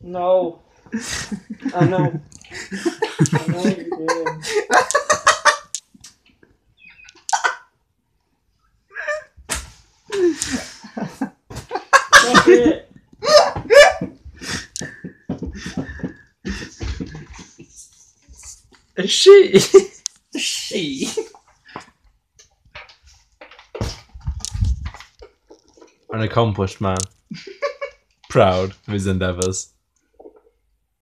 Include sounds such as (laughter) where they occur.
No. I know. I know you did. doing. It. A she. She. An accomplished man. (laughs) Proud of his endeavours.